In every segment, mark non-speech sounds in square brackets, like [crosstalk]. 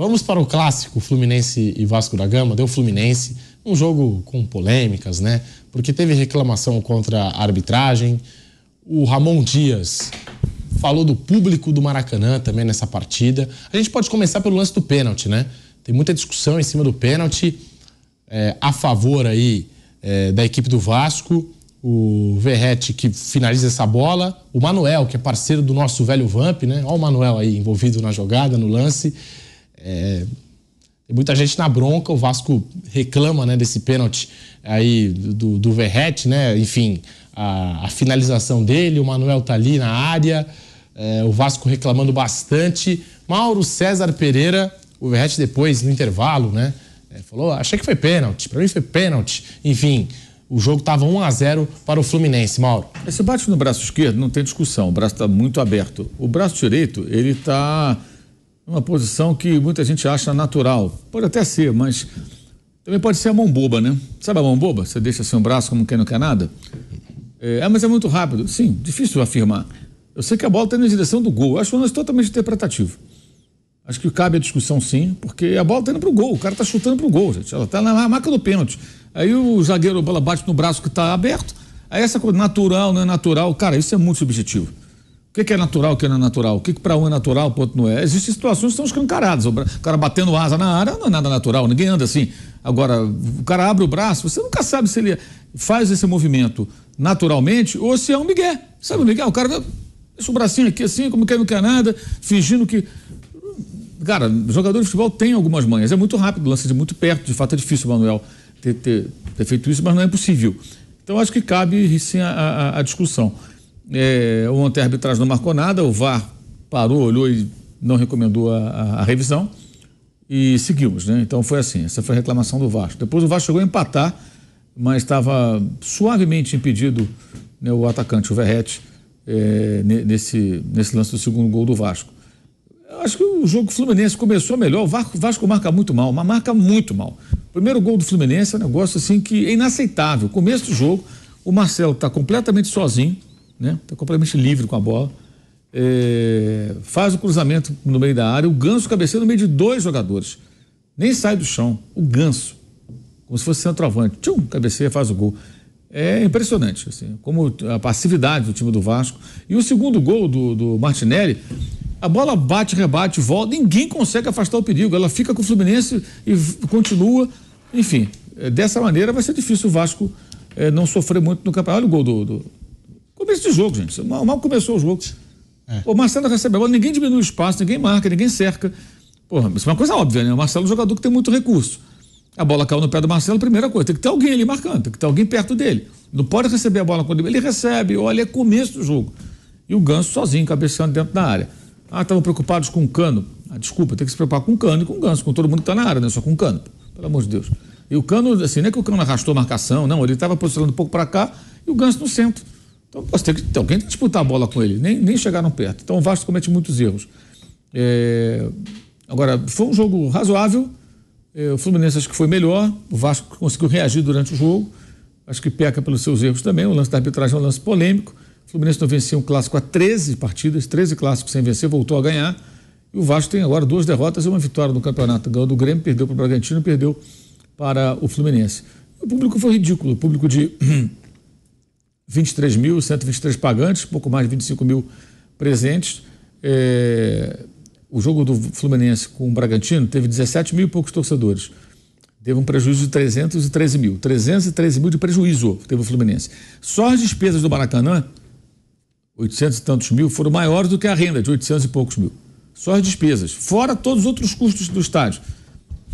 Vamos para o clássico Fluminense e Vasco da Gama. Deu Fluminense, um jogo com polêmicas, né? Porque teve reclamação contra a arbitragem. O Ramon Dias falou do público do Maracanã também nessa partida. A gente pode começar pelo lance do pênalti, né? Tem muita discussão em cima do pênalti é, a favor aí é, da equipe do Vasco. O Verrete que finaliza essa bola, o Manuel, que é parceiro do nosso velho Vamp, né? Olha o Manuel aí envolvido na jogada, no lance. É, tem muita gente na bronca, o Vasco reclama né, desse pênalti aí do, do Verrete, né? Enfim, a, a, finalização dele, o Manuel tá ali na área, é, o Vasco reclamando bastante. Mauro César Pereira, o Verrete depois, no intervalo, né? É, falou, achei que foi pênalti, para mim foi pênalti. Enfim, o jogo estava 1 a 0 para o Fluminense, Mauro. Esse bate no braço esquerdo, não tem discussão, o braço está muito aberto. O braço direito, ele está uma posição que muita gente acha natural. Pode até ser, mas também pode ser a mão boba, né? Sabe a mão boba? Você deixa seu braço como quem não quer nada? É, mas é muito rápido. Sim, difícil afirmar. Eu sei que a bola está na direção do gol. Eu acho um lance totalmente interpretativo. Acho que cabe a discussão sim, porque a bola está indo para o gol. O cara está chutando para o gol, gente. Ela está na marca do pênalti. Aí o zagueiro, a bola bate no braço que está aberto. Aí essa coisa natural, não é natural. Cara, isso é muito subjetivo. O que, que é natural, o que não é natural? O que, que para um é natural, o outro não é? Existem situações que são escancaradas. O cara batendo asa na área não é nada natural, ninguém anda assim. Agora, o cara abre o braço, você nunca sabe se ele faz esse movimento naturalmente ou se é um migué. Sabe o migué? O cara deixa o bracinho aqui assim, como quem não quer nada, fingindo que. Cara, jogador de futebol tem algumas manhas. É muito rápido, lance de muito perto. De fato, é difícil Manuel ter, ter, ter feito isso, mas não é impossível. Então, acho que cabe sim a, a, a discussão. É, ontem a arbitragem não marcou nada, o VAR parou, olhou e não recomendou a, a, a, revisão e seguimos, né? Então foi assim, essa foi a reclamação do Vasco. Depois o Vasco chegou a empatar, mas estava suavemente impedido né, o atacante, o Verrete, é, nesse, nesse lance do segundo gol do Vasco. Eu acho que o jogo Fluminense começou melhor, o Vasco, Vasco marca muito mal, mas marca muito mal. Primeiro gol do Fluminense é um negócio assim que é inaceitável. Começo do jogo, o Marcelo está completamente sozinho, né? Está completamente livre com a bola. É, faz o cruzamento no meio da área, o Ganso cabeceia no meio de dois jogadores. Nem sai do chão. O Ganso, como se fosse centroavante. Tchum, cabeceia, faz o gol. É impressionante, assim, como a passividade do time do Vasco. E o segundo gol do, do Martinelli, a bola bate, rebate, volta, ninguém consegue afastar o perigo. Ela fica com o Fluminense e continua. Enfim, é, dessa maneira vai ser difícil o Vasco é, não sofrer muito no campeonato. Olha o gol do, do Começo de jogo, gente. Mal, mal começou o jogo. É. O Marcelo recebe a bola, ninguém diminui o espaço, ninguém marca, ninguém cerca. Porra, isso é uma coisa óbvia, né? O Marcelo é um jogador que tem muito recurso. A bola caiu no pé do Marcelo, primeira coisa, tem que ter alguém ali marcando, tem que ter alguém perto dele. Não pode receber a bola quando ele recebe, olha, é começo do jogo. E o Ganso sozinho, cabeceando dentro da área. Ah, estavam preocupados com o cano. Ah, desculpa, tem que se preocupar com o cano e com o Ganso, com todo mundo que está na área, não é só com o cano. Pelo amor de Deus. E o cano, assim, não é que o cano arrastou a marcação, não, ele estava posicionando um pouco para cá e o Ganso no centro. Então você tem que ter alguém tem que disputar a bola com ele, nem, nem chegaram perto. Então o Vasco comete muitos erros. É, agora, foi um jogo razoável. É, o Fluminense acho que foi melhor. O Vasco conseguiu reagir durante o jogo. Acho que peca pelos seus erros também. O lance da arbitragem é um lance polêmico. O Fluminense não vencia um clássico há 13 partidas, 13 clássicos sem vencer, voltou a ganhar. E o Vasco tem agora duas derrotas e uma vitória no campeonato. Ganhou do Grêmio, perdeu para o Bragantino, perdeu para o Fluminense. O público foi ridículo. O público de [clears throat] 23 mil, 123 pagantes, pouco mais de 25 mil presentes. É, o jogo do Fluminense com o Bragantino teve 17 mil e poucos torcedores. Teve um prejuízo de 313 mil. 313 mil de prejuízo teve o Fluminense. Só as despesas do Maracanã, 800 e tantos mil, foram maiores do que a renda, de 800 e poucos mil. Só as despesas. Fora todos os outros custos do estádio.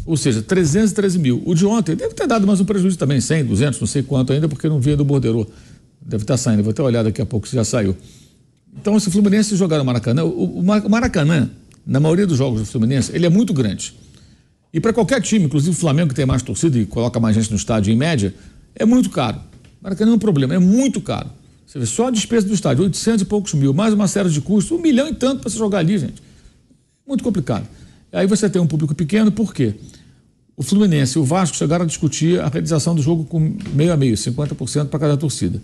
Ou seja, 313 mil. O de ontem deve ter dado mais um prejuízo também, 100, 200, não sei quanto ainda, porque não vinha do borderô. Deve estar saindo, vou até olhar daqui a pouco se já saiu. Então, se o Fluminense jogar no Maracanã, o, Maracanã, na maioria dos jogos do Fluminense, ele é muito grande. E para qualquer time, inclusive o Flamengo, que tem mais torcida e coloca mais gente no estádio em média, é muito caro. Maracanã é um problema, é muito caro. Você vê só a despesa do estádio, 800 e poucos mil, mais uma série de custos, um milhão e tanto para você jogar ali, gente. Muito complicado. Aí você tem um público pequeno, por quê? O Fluminense e o Vasco chegaram a discutir a realização do jogo com meio a meio, 50% para cada torcida.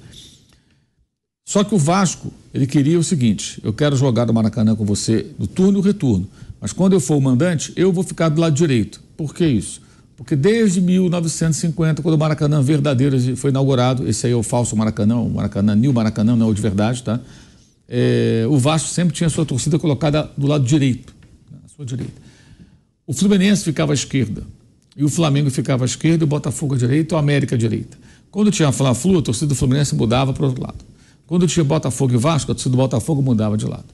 Só que o Vasco, ele queria o seguinte: eu quero jogar no Maracanã com você no turno e o retorno. Mas quando eu for o mandante, eu vou ficar do lado direito. Por que isso? Porque desde 1950, quando o Maracanã verdadeiro foi inaugurado, esse aí é o falso Maracanã, o Maracanã, New Maracanã, não é o de verdade, tá? É, o Vasco sempre tinha sua torcida colocada do lado direito, à sua direita. O Fluminense ficava à esquerda, e o Flamengo ficava à esquerda, o Botafogo à direita, o América à direita. Quando tinha a Fla-Flu, a torcida do Fluminense mudava para o outro lado. Quando tinha Botafogo e Vasco, a torcida do Botafogo mudava de lado.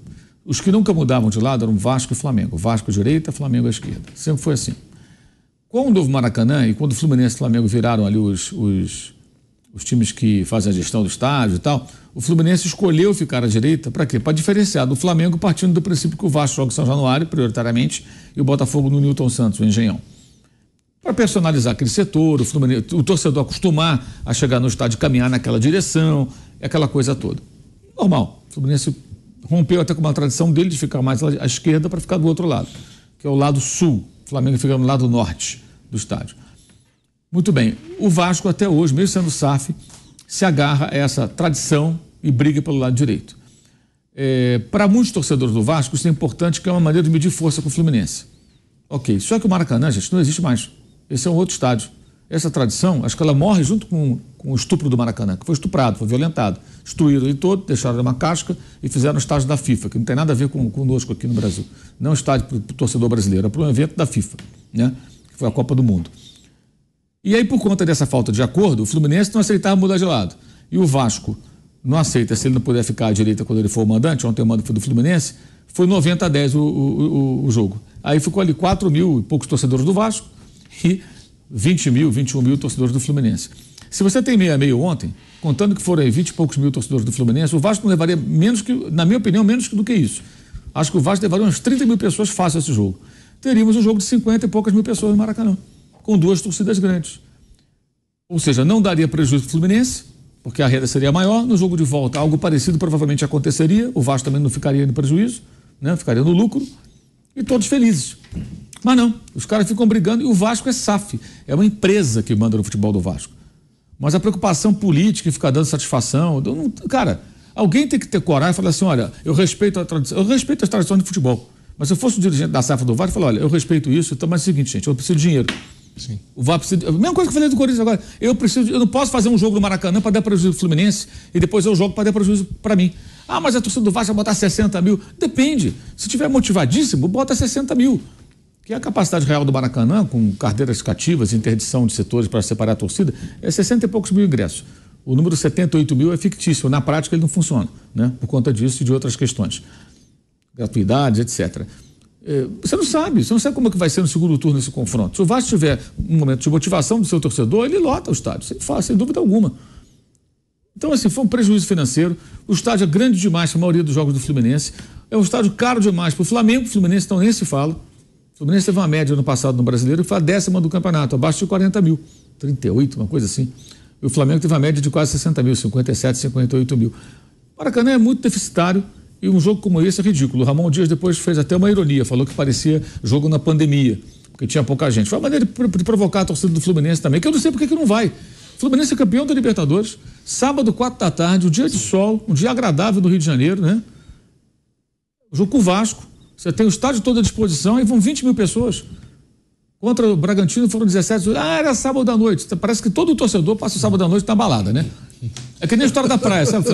Os que nunca mudavam de lado eram Vasco e Flamengo. Vasco à direita, Flamengo à esquerda. Sempre foi assim. Quando houve Maracanã e quando Fluminense e Flamengo viraram ali os, os, os times que fazem a gestão do estádio e tal, o Fluminense escolheu ficar à direita para quê? Para diferenciar do Flamengo partindo do princípio que o Vasco joga em São Januário, prioritariamente, e o Botafogo no Newton Santos, o Engenhão. Para personalizar aquele setor, o, o torcedor acostumar a chegar no estádio caminhar naquela direção, aquela coisa toda. Normal. O Fluminense rompeu até com uma tradição dele de ficar mais à esquerda para ficar do outro lado, que é o lado sul. O Flamengo fica no lado norte do estádio. Muito bem. O Vasco, até hoje, mesmo sendo SAF, se agarra a essa tradição e briga pelo lado direito. É, para muitos torcedores do Vasco, isso é importante, que é uma maneira de medir força com o Fluminense. Ok. Só que o Maracanã, gente, não existe mais. Esse é um outro estádio. Essa tradição, acho que ela morre junto com, com o estupro do Maracanã, que foi estuprado, foi violentado. Destruíram ele todo, deixaram uma casca e fizeram o estádio da FIFA, que não tem nada a ver com, conosco aqui no Brasil. Não é estádio para o torcedor brasileiro, é para um evento da FIFA, né? que foi a Copa do Mundo. E aí, por conta dessa falta de acordo, o Fluminense não aceitava mudar de lado. E o Vasco não aceita, se ele não puder ficar à direita quando ele for o mandante, ontem o mando foi do Fluminense, foi 90 a 10 o, o, o, o jogo. Aí ficou ali 4 mil e poucos torcedores do Vasco e 20 mil, 21 mil torcedores do Fluminense. Se você tem meia meio ontem, contando que foram aí 20 e poucos mil torcedores do Fluminense, o Vasco não levaria menos que, na minha opinião, menos do que isso. Acho que o Vasco levaria umas 30 mil pessoas fácil esse jogo. Teríamos um jogo de 50 e poucas mil pessoas no Maracanã, com duas torcidas grandes. Ou seja, não daria prejuízo para Fluminense, porque a renda seria maior. No jogo de volta, algo parecido provavelmente aconteceria. O Vasco também não ficaria no prejuízo, né? ficaria no lucro. E todos felizes. Mas não, os caras ficam brigando e o Vasco é SAF, é uma empresa que manda no futebol do Vasco. Mas a preocupação política em ficar dando satisfação, não, cara, alguém tem que ter coragem e falar assim: olha, eu respeito a tradição, eu respeito as tradições de futebol. Mas se eu fosse o dirigente da SAF do Vasco, eu falo, olha, eu respeito isso, então, mas é o seguinte, gente, eu preciso de dinheiro. Sim. O VAR precisa. A mesma coisa que eu falei do Corinthians agora. Eu preciso, eu não posso fazer um jogo no Maracanã para dar prejuízo pro Fluminense e depois eu jogo para dar prejuízo para mim. Ah, mas a torcida do Vasco vai botar 60 mil. Depende. Se tiver motivadíssimo, bota 60 mil que a capacidade real do Maracanã, com carteiras cativas, interdição de setores para separar a torcida, é 60 e poucos mil ingressos. O número 78 mil é fictício, na prática ele não funciona, né? por conta disso e de outras questões. Gratuidades, etc. É, você não sabe, você não sabe como é que vai ser no segundo turno esse confronto. Se o Vasco tiver um momento de motivação do seu torcedor, ele lota o estádio, sem, sem dúvida alguma. Então, assim, foi um prejuízo financeiro. O estádio é grande demais para a maioria dos jogos do Fluminense. É um estádio caro demais para o Flamengo, o Fluminense então nem se fala. Fluminense teve uma média no passado no brasileiro que foi a décima do campeonato, abaixo de 40 mil, 38, uma coisa assim. E o Flamengo teve uma média de quase 60 mil, 57, 58 mil. O Maracanã é muito deficitário e um jogo como esse é ridículo. O Ramon Dias depois fez até uma ironia, falou que parecia jogo na pandemia, porque tinha pouca gente. Foi uma maneira de, provocar a torcida do Fluminense também, que eu não sei porque que não vai. Fluminense é campeão da Libertadores, sábado, quatro da tarde, um dia de sol, um dia agradável do Rio de Janeiro, né? O jogo com o Vasco. Você tem o estádio todo à disposição e vão 20 mil pessoas. Contra o Bragantino foram 17. Ah, era sábado à noite. Parece que todo torcedor passa o sábado à noite na balada, né? É que nem a história da praia, sabe?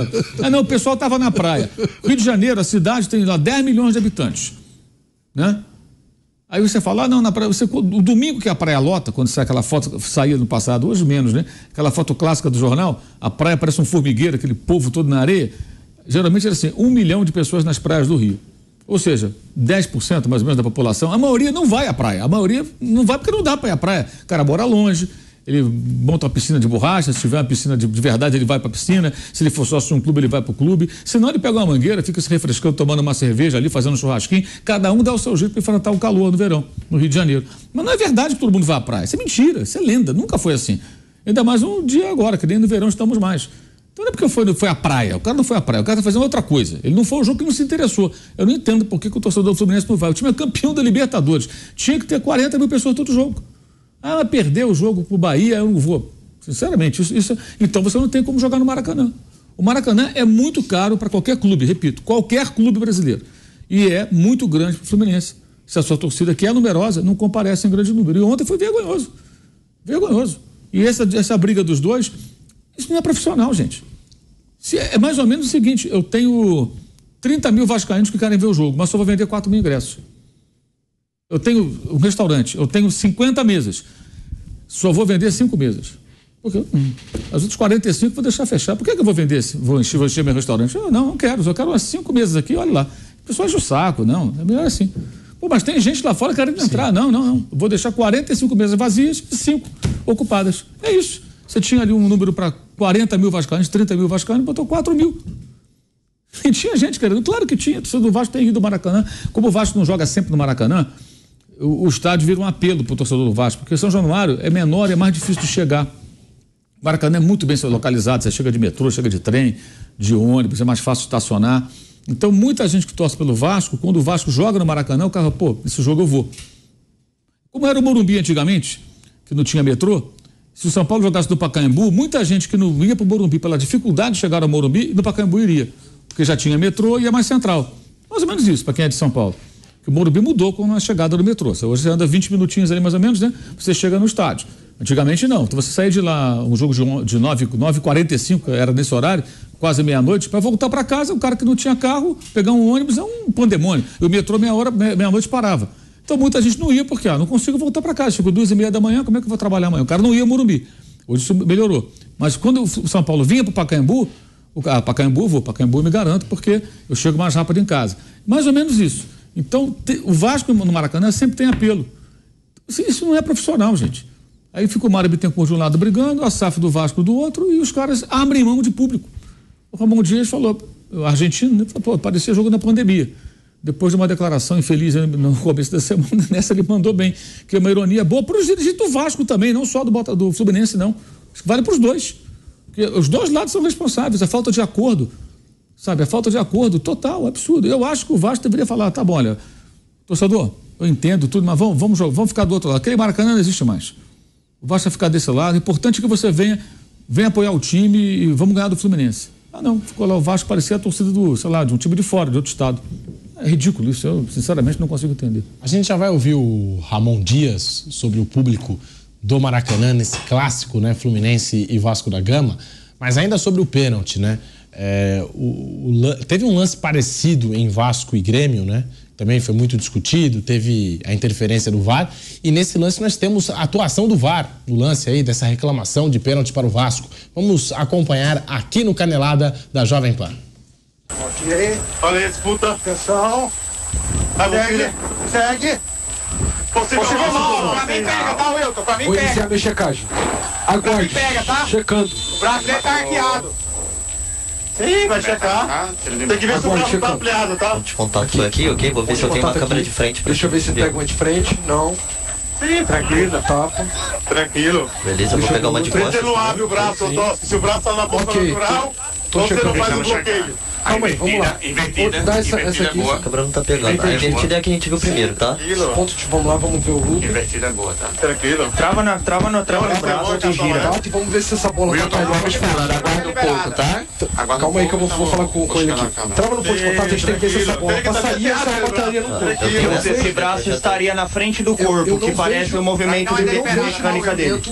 Ah, não, o pessoal estava na praia. Rio de Janeiro, a cidade tem lá 10 milhões de habitantes. Né? Aí você fala, ah, não, na praia, você, o domingo que a praia lota, quando sai aquela foto, saía no passado, hoje menos, né? Aquela foto clássica do jornal, a praia parece um formigueiro, aquele povo todo na areia. Geralmente era assim, um milhão de pessoas nas praias do Rio. Ou seja, 10% mais ou menos da população, a maioria não vai à praia. A maioria não vai porque não dá para ir à praia. O cara mora longe, ele monta uma piscina de borracha, se tiver uma piscina de, de verdade, ele vai para a piscina. Se ele for sócio de um clube, ele vai para o clube. Senão ele pega uma mangueira, fica se refrescando, tomando uma cerveja ali, fazendo um churrasquinho. Cada um dá o seu jeito para enfrentar o calor no verão, no Rio de Janeiro. Mas não é verdade que todo mundo vai à praia. Isso é mentira, isso é lenda, nunca foi assim. Ainda mais um dia agora, que nem no verão estamos mais. Então não é porque foi, foi à praia. O cara não foi à praia, o cara está fazendo outra coisa. Ele não foi um jogo que não se interessou. Eu não entendo por que, que o torcedor do Fluminense não vai. O time é campeão da Libertadores. Tinha que ter 40 mil pessoas todo jogo. Ah, mas perdeu o jogo pro Bahia, eu não vou. Sinceramente, isso, isso, então você não tem como jogar no Maracanã. O Maracanã é muito caro para qualquer clube, repito, qualquer clube brasileiro. E é muito grande para o Fluminense. Se a sua torcida, que é numerosa, não comparece em grande número. E ontem foi vergonhoso. Vergonhoso. E essa, essa briga dos dois, isso não é profissional, gente. Se é, é mais ou menos o seguinte: eu tenho 30 mil vascaínos que querem ver o jogo, mas só vou vender 4 mil ingressos. Eu tenho um restaurante, eu tenho 50 mesas, só vou vender 5 mesas. Porque hum, as outras 45 vou deixar fechar. Por que, que eu vou vender? Vou encher, vou encher meu restaurante? Eu, não, não quero, eu quero umas 5 mesas aqui, olha lá. O pessoal enche o saco, não, é melhor assim. Pô, mas tem gente lá fora querendo Sim. entrar. Não, não, não. Vou deixar 45 mesas vazias e 5 ocupadas. É isso. Você tinha ali um número para 40 mil vascaínos, 30 mil vascaínos, botou 4 mil. E tinha gente querendo. Claro que tinha. O do Vasco tem ido ao Maracanã. Como o Vasco não joga sempre no Maracanã, o, o estádio vira um apelo para o torcedor do Vasco, porque São Januário é menor e é mais difícil de chegar. O Maracanã é muito bem localizado, você chega de metrô, chega de trem, de ônibus, é mais fácil estacionar. Então, muita gente que torce pelo Vasco, quando o Vasco joga no Maracanã, o cara, pô, esse jogo eu vou. Como era o Morumbi antigamente, que não tinha metrô, se o São Paulo jogasse no Pacaembu, muita gente que não ia para o Morumbi pela dificuldade de chegar ao Morumbi, no Pacaembu iria, porque já tinha metrô e é mais central. Mais ou menos isso, para quem é de São Paulo. Que o Morumbi mudou com a chegada do metrô. Hoje você anda 20 minutinhos ali mais ou menos, né? Você chega no estádio. Antigamente não. Então você saía de lá, um jogo de 9h45, era nesse horário, quase meia-noite, para voltar para casa, o cara que não tinha carro, pegar um ônibus é um pandemônio. E o metrô meia hora, meia-noite parava. Então muita gente não ia porque, ah, não consigo voltar para casa. Chegou duas e meia da manhã, como é que eu vou trabalhar amanhã? O cara não ia ao Morumbi. Hoje isso melhorou. Mas quando o São Paulo vinha para o Pacaembu, o ah, Pacaembu, vou, Pacaembu me garanto, porque eu chego mais rápido em casa. Mais ou menos isso. Então, te, o Vasco no Maracanã sempre tem apelo. Isso não é profissional, gente. Aí fica o Mário Bittencourt de um lado brigando, a SAF do Vasco do outro, e os caras abrem mão de público. O Ramon Dias falou, o argentino, né, falou, parecia jogo na pandemia depois de uma declaração infeliz no começo da semana, [laughs] nessa ele mandou bem, que é uma ironia boa para os dirigentes do Vasco também, não só do, do Fluminense, não. Vale para os dois. Porque os dois lados são responsáveis, a falta de acordo, sabe? A falta de acordo total, absurdo. Eu acho que o Vasco deveria falar, tá bom, olha, torcedor, eu entendo tudo, mas vamos, vamos, vamos ficar do outro lado. Aquele Maracanã não existe mais. O Vasco vai ficar desse lado. Importante que você venha, venha apoiar o time e vamos ganhar do Fluminense. Ah, não, ficou lá o Vasco, parecia a torcida do, sei lá, de um time de fora, de outro estado. É ridículo isso, eu sinceramente não consigo entender. A gente já vai ouvir o Ramon Dias sobre o público do Maracanã nesse clássico, né, Fluminense e Vasco da Gama, mas ainda sobre o pênalti, né? É, o, o, teve um lance parecido em Vasco e Grêmio, né? Também foi muito discutido, teve a interferência do VAR. E nesse lance nós temos a atuação do VAR no lance aí, dessa reclamação de pênalti para o Vasco. Vamos acompanhar aqui no Canelada da Jovem Pan. Ok. Olha aí, disputa. Atenção. Tá segue. Segue. Possível, Possível mal. Pra mim pega, tá, Wilton? Pra mim Vou pega. Vou iniciar minha checagem. Aguarde. Pra mim pega, tá? Checando. O braço dele tá arqueado. Sim, vai checar. Tem que ver se o braço tá ampliado, tá? Te contato aqui, ok? Vou ver se eu tenho uma câmera de frente. Deixa eu ver se pega uma de frente. Não. Sim, tranquilo. Tapa. Tranquilo. Beleza, vou pegar uma de costas. Você não abre o braço, se o braço tá na boca natural, você não faz o bloqueio. Calma aí, vamos lá. Invertida, Vou dar essa, essa aqui. É a câmera não tá pegando. A invertida é a que a gente viu primeiro, tá? Ponto de, vamos lá, vamos ver o Hulk. Invertida é boa, tá? Tranquilo. Trava na, trava no, trava no braço, gira. Tá, e vamos ver se essa bola tá caindo mais Aguarda um pouco, tá? Calma aí que eu vou, vou falar com, com ele aqui. Trava no ponto de contato, a gente tem que ver se essa bola passaria ou se ela bateria no corpo. Esse braço estaria na frente do corpo, que parece o movimento de mecânica dele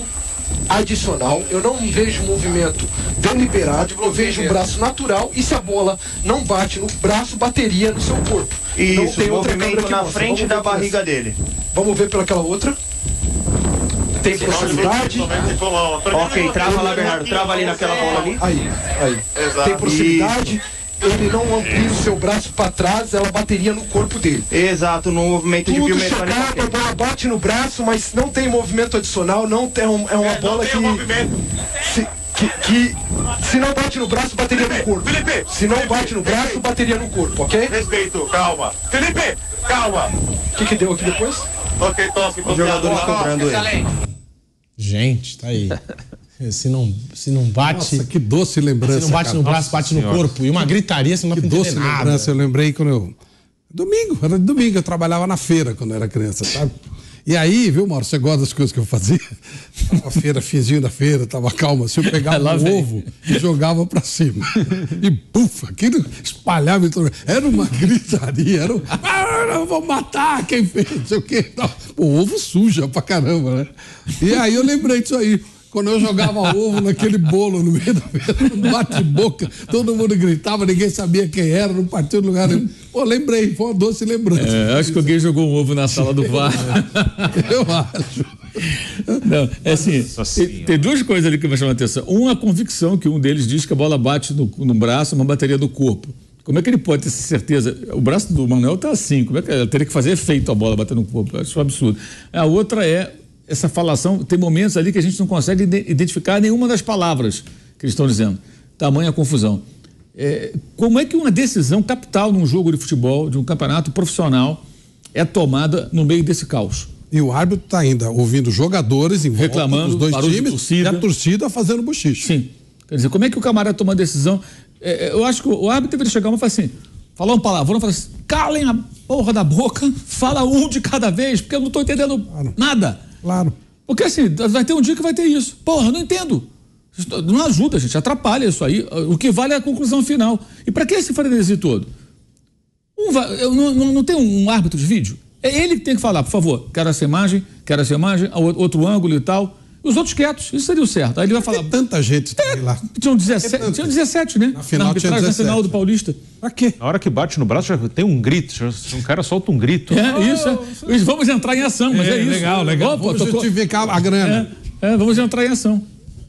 adicional, eu não vejo movimento deliberado, eu vejo um braço natural e se a bola não bate no braço, bateria no seu corpo. Isso, não tem movimento na frente da barriga dele. Vamos ver pelaquela outra. Tem proximidade. Ok, trava lá, Bernardo. Trava ali naquela bola ali. Aí, aí. Tem proximidade. Isso ele não amplia o seu braço para trás, ela bateria no corpo dele. Exato, no movimento Tudo de biomecânica. Chocado, a bola bate no braço, mas não tem movimento adicional, não tem, é, é uma é, bola que, se, que, que. Se não bate no braço, bateria Felipe, no corpo. Felipe! Se não bate no braço, bateria no corpo, ok? Respeito, calma. Felipe, calma! O que, que deu aqui depois? Ok, tosse. Os jogadores cobrando ele. Gente, tá aí. [laughs] Se não, se não bate. Nossa, que doce lembrança. Se não bate cara. no braço, bate Nossa no corpo. E uma gritaria, você não Que doce nada. lembrança. Eu lembrei quando eu. Domingo, era de domingo, eu trabalhava na feira quando eu era criança, sabe? E aí, viu, Mauro, você gosta das coisas que eu fazia? [laughs] A feira, finzinho da feira, tava calma. Se eu pegava [laughs] um ovo e jogava para cima. E pufa, aquilo espalhava. Era uma gritaria, era um. Ah, vou matar quem fez, sei o quê. O ovo suja pra caramba, né? E aí eu lembrei disso aí. Quando eu jogava ovo naquele bolo no meio no bate-boca, todo mundo gritava, ninguém sabia quem era, não partiu do lugar nenhum. Pô, lembrei, foi uma doce lembrança. É, acho que alguém jogou um ovo na sala do VAR. [laughs] eu acho. Não, é assim, tem, tem, duas coisas ali que me chamam a atenção. Uma, a convicção que um deles diz que a bola bate no, no braço, uma bateria no corpo. Como é que ele pode ter certeza? O braço do Manuel está assim, como é que ele teria que fazer efeito a bola bater no corpo? Acho um absurdo. A outra é essa falação, tem momentos ali que a gente não consegue identificar nenhuma das palavras que eles estão dizendo. Tamanha confusão. É, como é que uma decisão capital num jogo de futebol, de um campeonato profissional, é tomada no meio desse caos? E o árbitro está ainda ouvindo jogadores em reclamando dos dois times e a torcida fazendo bochicho. Sim. Quer dizer, como é que o camarada toma a decisão? É, é eu acho que o árbitro deveria chegar e falar assim: falar um palavrão, falar assim, calem a porra da boca, fala um de cada vez, porque eu não estou entendendo claro. nada. Claro. Porque assim, vai ter um dia que vai ter isso. Porra, não entendo. Não ajuda, gente, atrapalha isso aí. O que vale é a conclusão final. E para que esse frenesi todo? Um, não, não, não tem um árbitro de vídeo? É ele que tem que falar, por favor, quero essa imagem, quero essa imagem, outro ângulo e tal. Os outros quietos, isso seria o certo. Aí ele vai falar. Tem tanta gente é, lá. Tinham 17, tinham 17, né? Na final, na tinha 17. final do Paulista. Pra quê? Na hora que bate no braço, já tem um grito. Já, um cara solta um grito. É, oh, isso. É. Vamos entrar em ação, mas é, é isso. Legal, legal. Opa, vamos justificar a grana. É, é, vamos entrar em ação.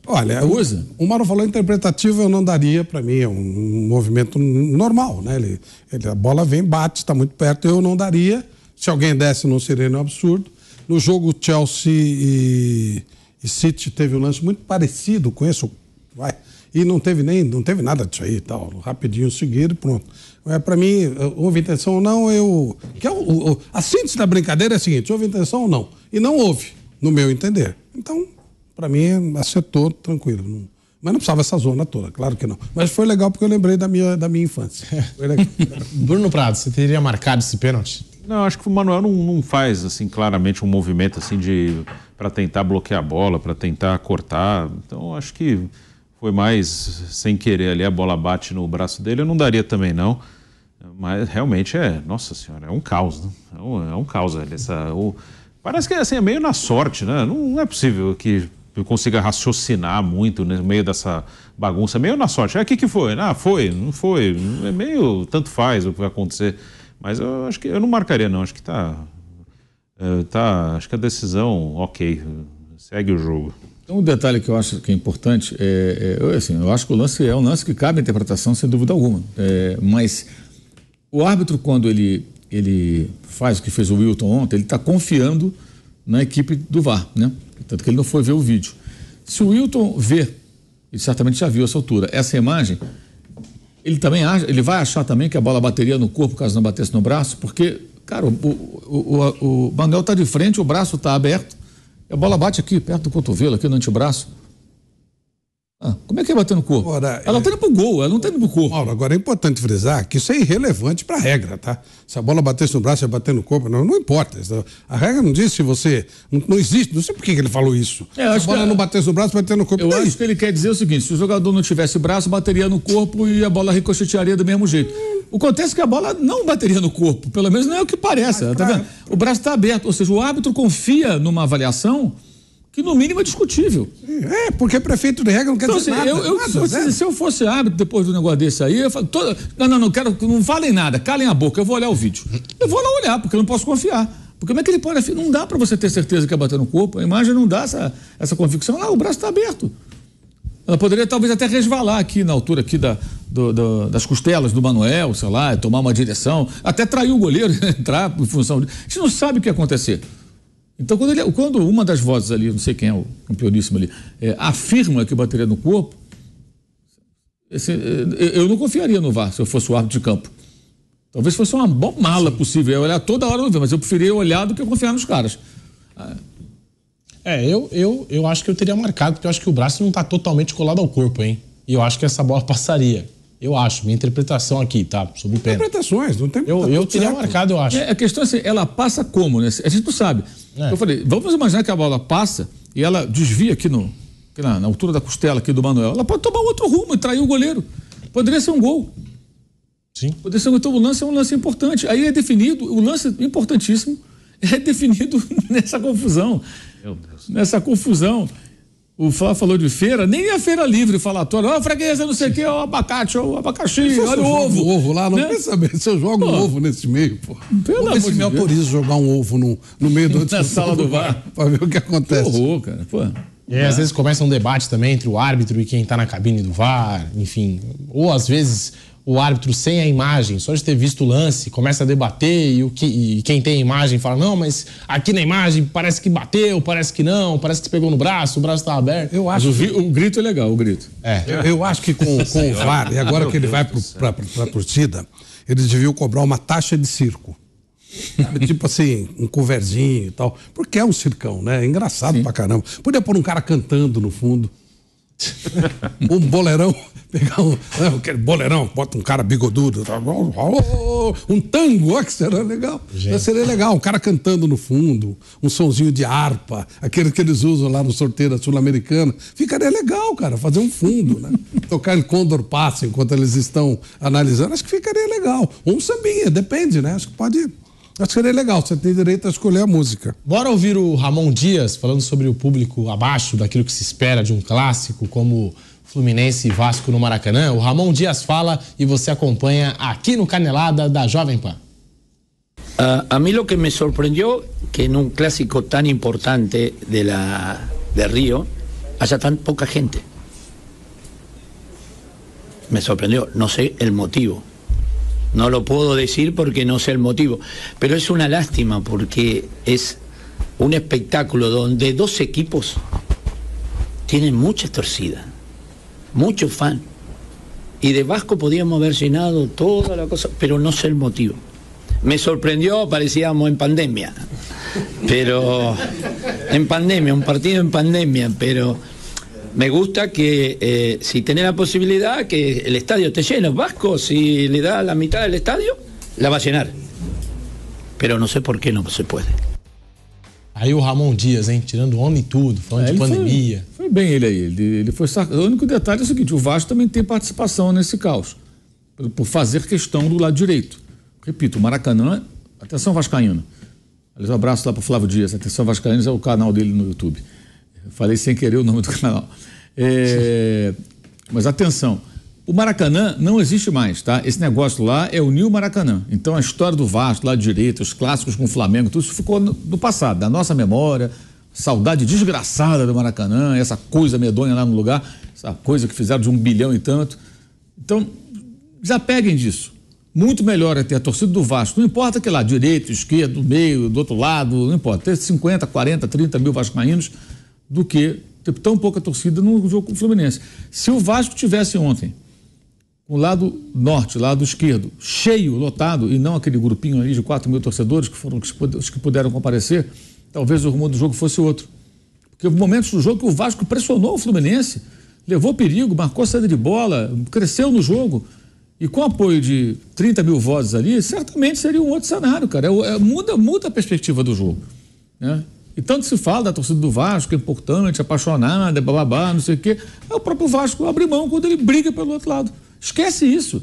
Olha, Usa. o, Mauro falou interpretativo, eu não daria para mim, é um, um, movimento normal, né? Ele, ele, a bola vem, bate, está muito perto, eu não daria. Se alguém desse, não seria um absurdo. No jogo Chelsea e, e City teve um lance muito parecido com esse, vai. E não teve nem, não teve nada disso aí, tal. Rapidinho seguido e pronto. É, para mim, houve intenção ou não, eu. Que é o, o, a síntese da brincadeira é a seguinte: houve intenção ou não? E não houve, no meu entender. Então, para mim, acertou tranquilo. Não, mas não precisava essa zona toda, claro que não. Mas foi legal porque eu lembrei da minha, da minha infância. [laughs] Bruno Prado, você teria marcado esse pênalti? Não, acho que o Manuel não, não faz assim claramente um movimento assim de para tentar bloquear a bola, para tentar cortar. Então acho que foi mais sem querer ali a bola bate no braço dele. Eu não daria também não. Mas realmente é, nossa senhora, é um caos, né? é, um, é um caos. Essa, o, parece que assim, é meio na sorte, né? Não, não é possível que eu consiga raciocinar muito no meio dessa bagunça, meio na sorte. Ah, o que, que foi? Ah, foi, não foi. É meio tanto faz o que vai acontecer. Mas eu acho que eu não marcaria, não. Acho que tá. É, tá acho que a decisão, ok. Segue o jogo. Um detalhe que eu acho que é importante é, é assim, eu acho que o lance é um lance que cabe à interpretação sem dúvida alguma. É, mas o árbitro quando ele ele faz o que fez o Wilton ontem, ele está confiando na equipe do VAR, né? Tanto que ele não foi ver o vídeo. Se o Wilton vê, ele certamente já viu essa altura, essa imagem, ele também acha, ele vai achar também que a bola bateria no corpo caso não batesse no braço, porque, cara, o, o, o, o Manuel está de frente, o braço está aberto, a bola bate aqui, perto do cotovelo, aqui no antebraço. Ah, como é que é bater no corpo? Ora, ela é... indo pro gol, ela não está indo pro corpo. Mauro, agora é importante frisar que isso é irrelevante para a regra, tá? Se a bola batesse no braço e bater no corpo, não, não importa. A regra não diz se você. Não, não existe, não sei por que ele falou isso. É, se a bola que... não batesse no braço, bater no corpo. Eu acho que ele quer dizer o seguinte: se o jogador não tivesse braço, bateria no corpo e a bola ricochetearia do mesmo jeito. O acontece é que a bola não bateria no corpo, pelo menos não é o que parece. Tá vendo? O braço está aberto, ou seja, o árbitro confia numa avaliação que no mínimo é discutível. É, porque prefeito de regra não quer então, dizer assim, nada. Eu, eu, nada, se, se, eu fosse árbitro depois do negócio desse aí, eu falo, todo, não, não, não quero, não falem nada, calem a boca, eu vou olhar o vídeo. Eu vou lá olhar, porque eu não posso confiar. Porque como é que ele pode, não dá para você ter certeza que é bater no corpo, a imagem não dá essa, essa convicção, lá o braço está aberto. Ela poderia talvez até resvalar aqui na altura aqui da, do, do, das costelas do Manuel, sei lá, tomar uma direção, até trair o goleiro, [laughs] entrar em função. De... A gente não sabe o que ia acontecer. Então, quando, ele, quando uma das vozes ali, não sei quem é o campeoníssimo ali, é, afirma que bateria no corpo, esse, é, eu não confiaria no VAR se eu fosse o árbitro de campo. Talvez fosse uma boa mala possível, eu olhar toda hora no ver, mas eu preferia olhar do que confiar nos caras. É, eu, eu, eu acho que eu teria marcado, porque eu acho que o braço não está totalmente colado ao corpo, hein? E eu acho que essa bola [laughs] passaria. Eu acho, minha interpretação aqui, tá? Sobre pena. Interpretações, não tem Eu, tá eu teria certo. marcado, eu acho. É, a questão é assim, ela passa como, né? A gente não sabe. É. Eu falei, vamos imaginar que a bola passa e ela desvia aqui, no, aqui na, na altura da costela aqui do Manuel. Ela pode tomar outro rumo e trair o goleiro. Poderia ser um gol. Sim. Poderia ser um, então o lance é um lance importante. Aí é definido, o lance importantíssimo é definido [laughs] nessa confusão. Meu Deus. Nessa confusão. O Flávio falou de feira, nem a feira livre falatório. Ó, freguesa, não sei o quê, ó, abacate, ó, abacaxi, Se olha o eu ovo. ovo lá, não Né? quer saber se eu jogo um Pô. ovo nesse meio, pô. Pelo Vamos ver amor se de me Deus. autoriza jogar um ovo no, no meio do [laughs] Na sala do VAR. Pra ver o que Que acontece. horror, cara. Pô. E aí, às vezes começa um debate também entre o árbitro e quem tá na cabine do VAR, enfim. Ou às vezes o árbitro sem a imagem, só de ter visto o lance, começa a debater e, o que, e quem tem a imagem fala: não, mas aqui na imagem parece que bateu, parece que não, parece que pegou no braço, o braço tá aberto. Eu Mas acho o, vi- o grito é legal, o grito. É. Eu, eu acho que com, com o VAR, e agora que ele vai para a torcida, eles deviam cobrar uma taxa de circo. [laughs] Tipo assim, um coverzinho e tal. Porque é um circão, né? É engraçado pra caramba. Podia pôr um cara cantando no fundo. Um boleirão, pegar um. né, aquele boleirão, bota um cara bigodudo. tá, Um tango, ó, que será legal. Já seria legal, um cara cantando no fundo, um sonzinho de harpa, aquele que eles usam lá no sorteio da Sul-Americana. Ficaria legal, cara, fazer um fundo, né? [laughs] Tocar em Condor Passo enquanto eles estão analisando, acho que ficaria legal. Ou um sambinha, depende, né? Acho que pode. Acho que seria legal, você tem direito a escolher a música. Bora ouvir o Ramon Dias falando sobre o público abaixo daquilo que se espera de um clássico como Fluminense e Vasco no Maracanã. O Ramon Dias fala e você acompanha aqui no Canelada da Jovem Pan. A, a mí lo que me sorprendió que en un clásico tan importante de la de Río haya tan poca gente. Me sorprendió, no sé el motivo. No lo puedo decir porque no sé el motivo, pero es una lástima porque es un espectáculo donde dos equipos tienen mucha torcida, muchos fan. Y de Vasco podíamos haber llenado toda la cosa, pero no sé el motivo. Me sorprendió, parecíamos en pandemia. Pero en pandemia, un partido en pandemia, pero me gusta que eh, si tenés la posibilidad que el estadio esté lleno. Vasco, si le da la mitad del estadio, la va a llenar. Pero no sé por qué no se puede. Aí o Ramon Dias, hein? Tirando onda e tudo, falando É, de ele foi- pandemia. Foi, bem ele aí. Ele, ele foi. O único detalhe é o seguinte: o Vasco também tem participação nesse caos. Por, por fazer questão do lado direito. Repito, o Maracanã. Atenção, Vascaíno. Aliás, um abraço lá para Flávio Dias. Atenção, Vascaínos é o canal dele no YouTube. Falei sem querer o nome do canal. É, Mas atenção. O Maracanã não existe mais, tá? Esse negócio lá é o New Maracanã. Então a história do Vasco, lá direito, os clássicos com o Flamengo, tudo isso ficou no, no passado, da nossa memória. Saudade desgraçada do Maracanã, essa coisa medonha lá no lugar, essa coisa que fizeram de um bilhão e tanto. Então, desapeguem disso. Muito melhor é ter a torcida do Vasco, não importa que lá, direito, esquerdo, meio, do outro lado, não importa, ter 50, 40, 30 mil vascaínos, do que ter tão pouca torcida no jogo com o Fluminense. Se o Vasco tivesse ontem o lado norte, lado esquerdo, cheio, lotado, e não aquele grupinho ali de 4 mil torcedores que foram os que puderam comparecer, talvez o rumo do jogo fosse outro. Porque houve momentos do jogo que o Vasco pressionou o Fluminense, levou perigo, marcou saída de bola, cresceu no jogo. E com apoio de 30 mil vozes ali, certamente seria um outro cenário, cara. É- é- muda, muda a perspectiva do jogo. Né? E tanto se fala da torcida do Vasco, é importante, apaixonada, bababá, não sei o quê. É o próprio Vasco abre mão quando ele briga pelo outro lado. Esquece isso.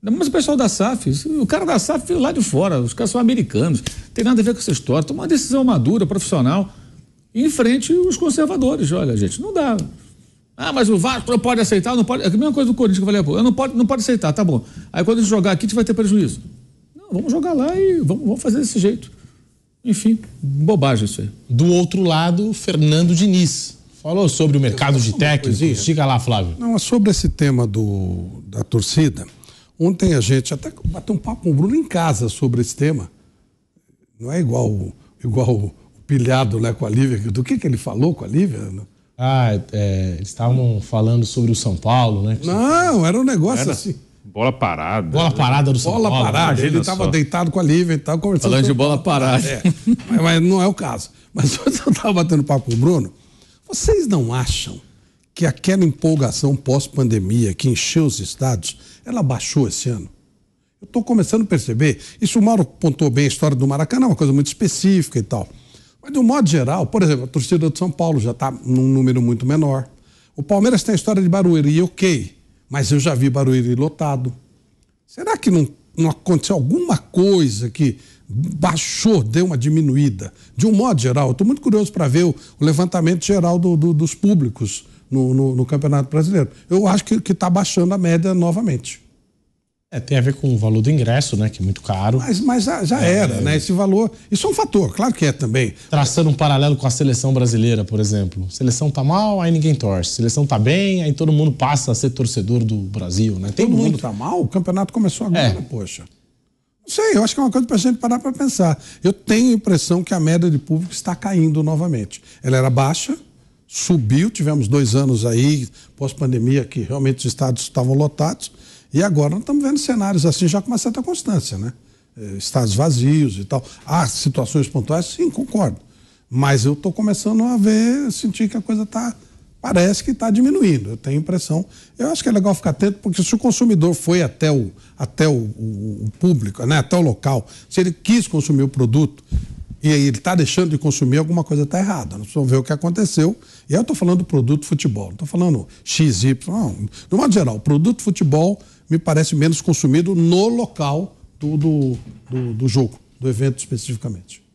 Mas o pessoal da SAF, o cara da SAF veio lá de fora, os caras são americanos, tem nada a ver com essa história. Toma uma decisão madura, profissional, e enfrente os conservadores. Olha, gente, não dá. Ah, mas o Vasco não pode aceitar, não pode. É a mesma coisa do Corinthians que eu falei, eu não pode, não pode aceitar, tá bom. Aí quando a gente jogar aqui, a gente vai ter prejuízo. Não, vamos jogar lá e vamos, vamos fazer desse jeito. Enfim, bobagem isso aí. Do outro lado, Fernando Diniz. Falou sobre o mercado de técnicos. Diga lá, Flávio. Não, mas sobre esse tema do, da torcida, ontem a gente até bateu um papo com o Bruno em casa sobre esse tema. Não é igual, o- igual o pilhado né, com a Lívia. Do que, que ele falou com a Lívia? Ah, é, eles estavam falando sobre o São Paulo, né? Não, era um negócio Era assim. Bola parada. Bola parada do São Bola Paulo. parada. imagina Ele estava deitado com a Lívia e tal, conversando. Falando de bola parada. É, mas, mas não é o caso. Mas [laughs] hoje eu estava batendo papo com o Bruno. Vocês não acham que aquela empolgação pós-pandemia que encheu os estados, ela baixou esse ano. Eu estou começando a perceber. Isso o Mauro pontuou bem a história do Maracanã, é uma coisa muito específica e tal. Mas, de um modo geral, por exemplo, a torcida de São Paulo já está num número muito menor. O Palmeiras tem a história de Barueri, ok, mas eu já vi Barueri lotado. Será que não, não aconteceu alguma coisa que baixou, deu uma diminuída? De um modo geral, estou muito curioso para ver o, o, levantamento geral do, do, dos públicos no, no, no, Campeonato Brasileiro. Eu acho que está baixando a média novamente. É, tem a ver com o valor do ingresso, né? Que é muito caro. Mas, mas já, já é, era, né? Esse valor. Isso é um fator, claro que é também. Traçando um paralelo com a seleção brasileira, por exemplo. Seleção tá mal, aí ninguém torce. Seleção tá bem, aí todo mundo passa a ser torcedor do Brasil, né? Tem todo mundo tá mal? O campeonato começou agora, é. poxa. Não sei, eu acho que é uma coisa para a gente parar para pensar. Eu tenho a impressão que a média de público está caindo novamente. Ela era baixa, subiu, tivemos dois anos aí, pós-pandemia, que realmente os estados estavam lotados e agora nós estamos vendo cenários assim já com uma certa constância, né? É, estados vazios e tal. Há situações pontuais, sim, concordo. Mas eu estou começando a ver, sentir que a coisa está. Parece que está diminuindo. Eu tenho impressão. Eu acho que é legal ficar atento, porque se o consumidor foi até o, até o, o, o público, né, até o local, se ele quis consumir o produto e ele está deixando de consumir, alguma coisa está errada. Nós precisamos ver o que aconteceu. E aí eu estou falando do produto futebol, não estou falando XY. Não. No modo geral, o produto futebol me parece menos consumido no local do, do, do, do jogo, do evento especificamente.